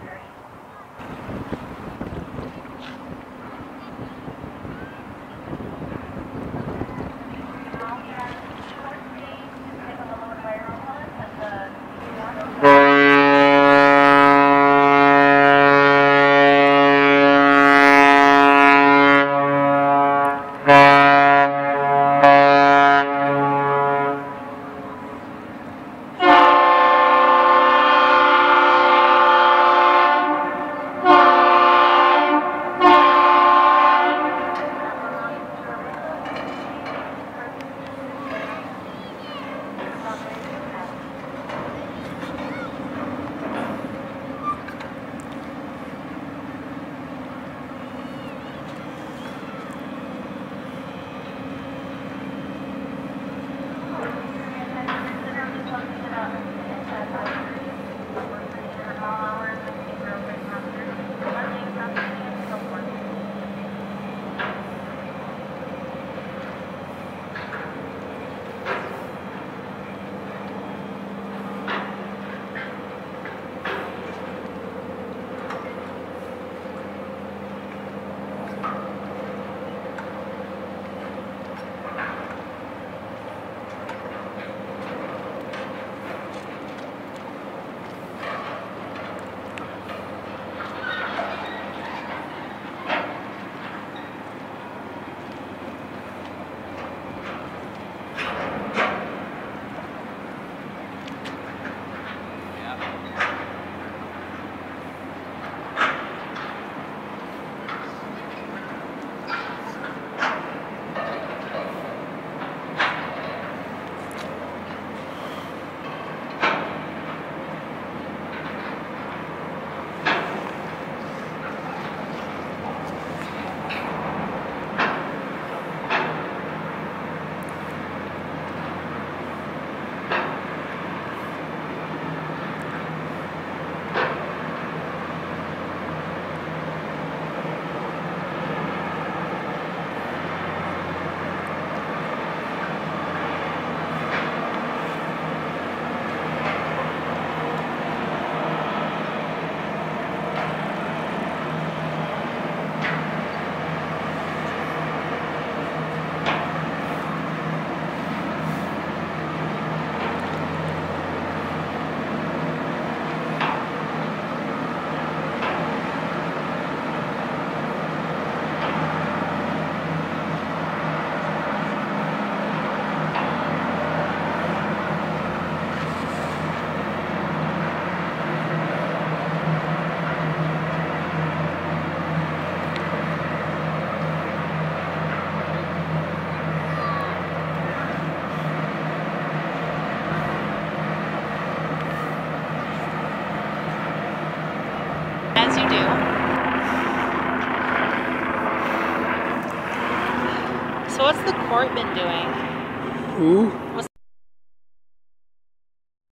experience. What's the court been doing? Who? What's